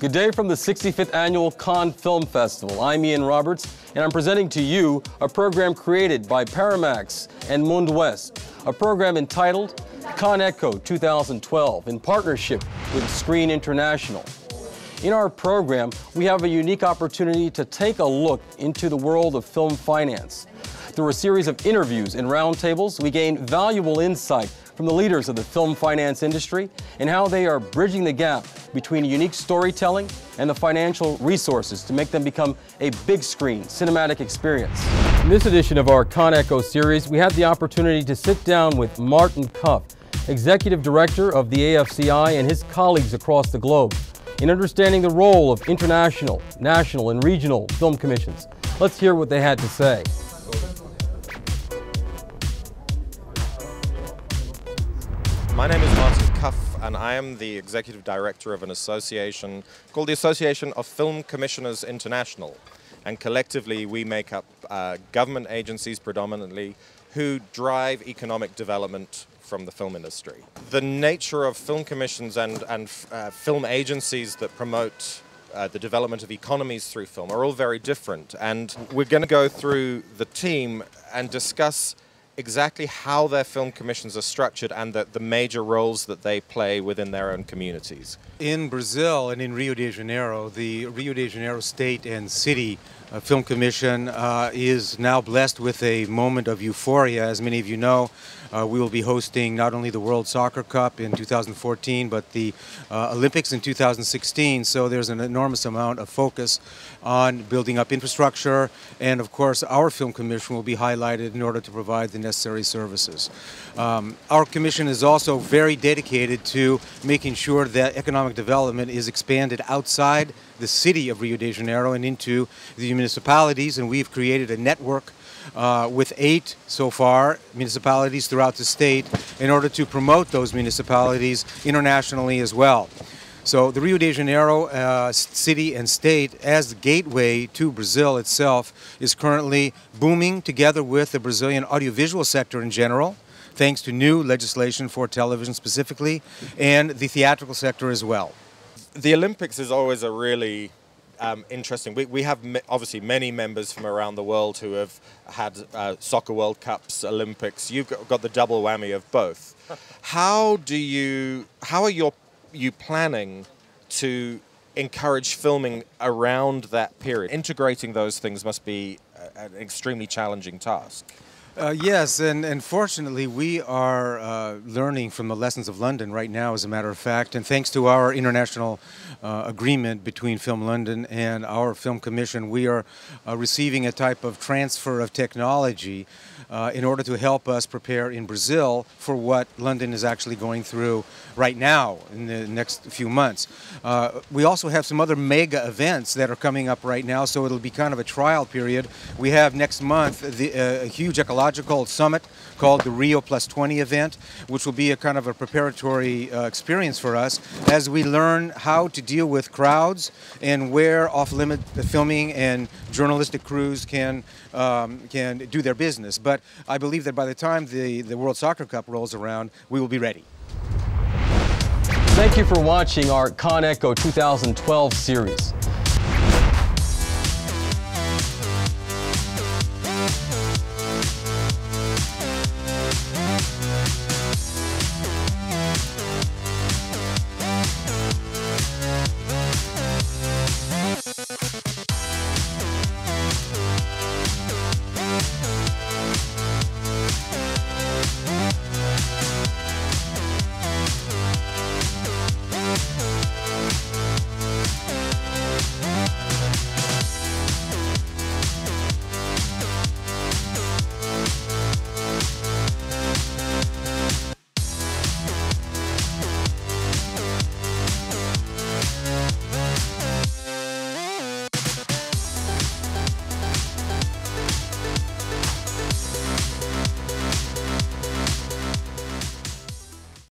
Good day from the 65th Annual Cannes Film Festival. I'm Ian Roberts, and I'm presenting to you a program created by Paramax and Monde Ouest, a program entitled Cannes Eco 2012 in partnership with Screen International. In our program, we have a unique opportunity to take a look into the world of film finance. Through a series of interviews and roundtables, we gain valuable insight from the leaders of the film finance industry and how they are bridging the gap between unique storytelling and the financial resources to make them become a big screen cinematic experience. In this edition of our Cannes Eco series, we had the opportunity to sit down with Martin Cuff, Executive Director of the AFCI and his colleagues across the globe in understanding the role of international, national, and regional film commissions. Let's hear what they had to say. My name is Martin Cuff, and I am the executive director of an association called the Association of Film Commissioners International. And collectively, we make up uh, government agencies predominantly who drive economic development from the film industry. The nature of film commissions and, and uh, film agencies that promote uh, the development of economies through film are all very different. And we're going to go through the team and discuss exactly how their film commissions are structured and the, the major roles that they play within their own communities. In Brazil and in Rio de Janeiro, the Rio de Janeiro State and City Film Commission uh, is now blessed with a moment of euphoria. As many of you know, uh, we will be hosting not only the World Soccer Cup in 2014, but the uh, Olympics in 2016. So there's an enormous amount of focus on building up infrastructure, and of course, our film commission will be highlighted in order to provide the necessary services. Um, our commission is also very dedicated to making sure that economic development is expanded outside the city of Rio de Janeiro and into the municipalities, and we've created a network uh, with eight so far municipalities throughout the state in order to promote those municipalities internationally as well. So the Rio de Janeiro uh, city and state, as the gateway to Brazil itself, is currently booming together with the Brazilian audiovisual sector in general, thanks to new legislation for television specifically, and the theatrical sector as well. The Olympics is always a really um, interesting. We, we have obviously many members from around the world who have had uh, soccer World Cups, Olympics. You've got, got, the double whammy of both. how do you? How are your you planning to encourage filming around that period? Integrating those things must be an extremely challenging task. Uh, yes, and, and fortunately, we are uh, learning from the lessons of London right now, as a matter of fact. And thanks to our international uh, agreement between Film London and our Film Commission, we are uh, receiving a type of transfer of technology uh, in order to help us prepare in Brazil for what London is actually going through right now in the next few months. We also have some other mega events that are coming up right now, so it'll be kind of a trial period. We have next month the, a huge ecological summit called the Rio Plus 20 event, which will be a kind of a preparatory uh, experience for us as we learn how to deal with crowds and where off-limit filming and journalistic crews can um, can do their business. But I believe that by the time the, the World Soccer Cup rolls around, we will be ready. Thank you for watching our Cannes Eco 2012 series.